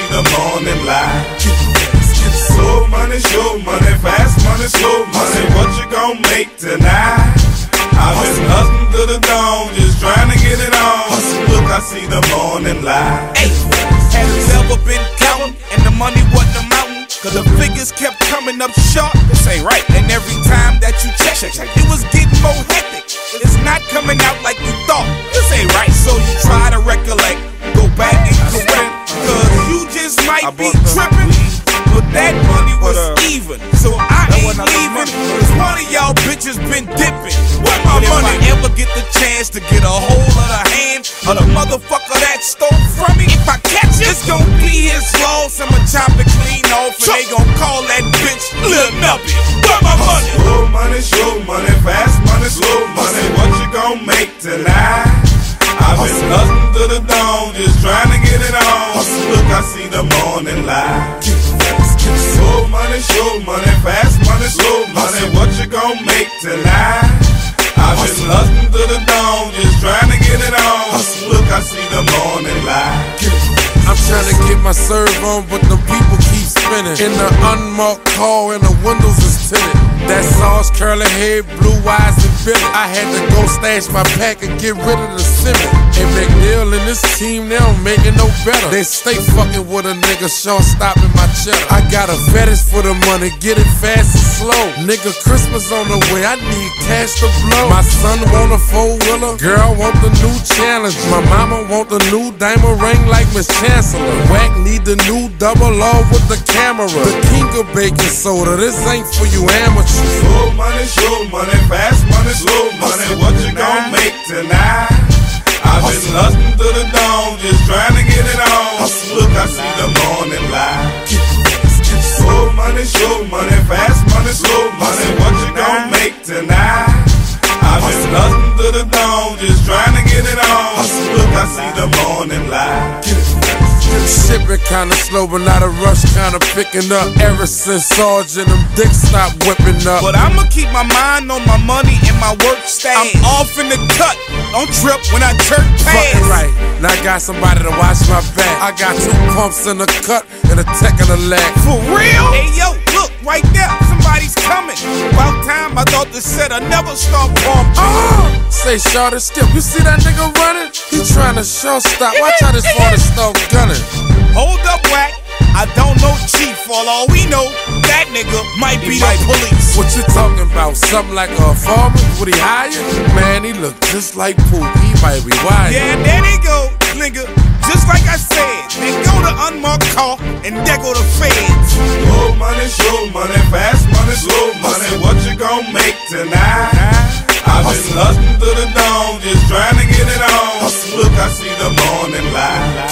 see the morning light. Slow money, show money, fast money, slow money. What you gon' make tonight? I've been hustling to the dawn, just trying to get it on. Look, I see the morning light. Hey, you ever been counting and the money wasn't amounting? Cause the figures kept coming up short. This ain't right. And every be tripping. But that money was uh, even. So I ain't leaving. Cause one of y'all bitches been dipping. Where my money? I ever get the chance to get a hold of the hand of the motherfucker that stole from me, if I catch it, it's gonna be his loss. I'ma chop it clean off and they gon' call that bitch Lil Nuppy. Where my money? Slow money, show money, fast money, slow money. What you gon' make tonight? I've been hustling to the dawn, I see the morning light. Slow money, show money, fast money, slow money. What you gon' make tonight? I've been hustling to the dawn, just trying to get it on. Look, I see the morning light. I'm trying to get my serve on, but the people keep spinning. In the unmarked car and the windows is tinted. That sauce, curly hair, blue eyes, and Billy. I had to go stash my pack and get rid of the cement. And McNeil and this team, they don't make it no better. They stay fucking with a nigga, short stopping my cheddar. I got a fetish for the money, get it fast and slow. Nigga, Christmas on the way, I need cash to blow. My son want a four wheeler, girl want the new challenge. My mama want the new diamond ring like Miss Chancellor. Wack need the new double R with the camera. The king of baking soda, this ain't for you amateurs. Slow money, show money, fast money, slow money. What you gon' make tonight? Been hustling to the dawn, just trying to get it on. Look, I see the morning light. Slow money, show money, fast money, slow money. What you gon' make tonight? I've been hustling to the dawn, just trying to get it on. Look, I see the morning light. Shipping kinda slow, but not a rush, kinda picking up. Ever since Sergeant, them dicks stopped whipping up. But I'ma keep my mind on my money and my work stash. I'm off in the cut. Don't trip when I church Fucking pass. right. Now I got somebody to watch my back. I got two pumps in the cut and a tech in the leg. For real? Hey yo, look right there. Somebody's coming. About time I thought they said I never stop pumping. Ah! Say and skip. You see that nigga running? He trying to short stop. Watch how this water start gunning. Hold up, whack. I don't know Chief. For all we know, that nigga might be the police. What you talking about? Something like a farmer? What he hired? Man, he look just like Poop. He might be wired. Yeah, there they go, nigga. Just like I said, they go to unmarked car and there go the feds. Slow money, show money, fast money, slow money. What you gon' make tonight? I've been hustling through the dawn, just trying to get it on. Look, I see the morning light.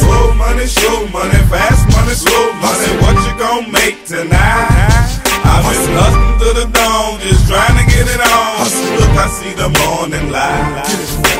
Slow money, show money, fast money, slow money. What you gonna make tonight? I've been hustling through the dawn, just trying to get it on. Look, I see the morning light.